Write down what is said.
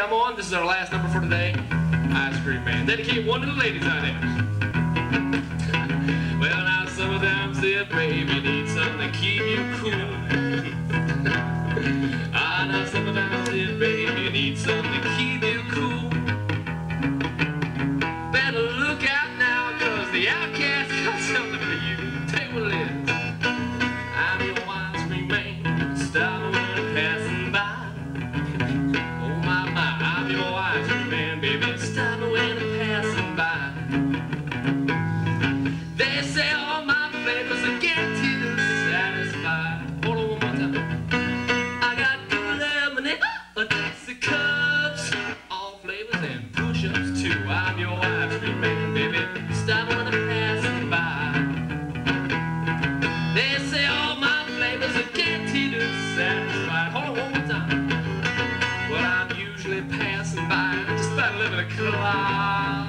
I'm on. This is our last number for today. Ice Cream Man. Dedicate one to the ladies out there. well, now sometimes there, baby, you need something to keep you cool. ah, now sometimes there, baby, you need something to keep you cool. Better look out now, cause the outcast got something for Stevens. living a cloud. I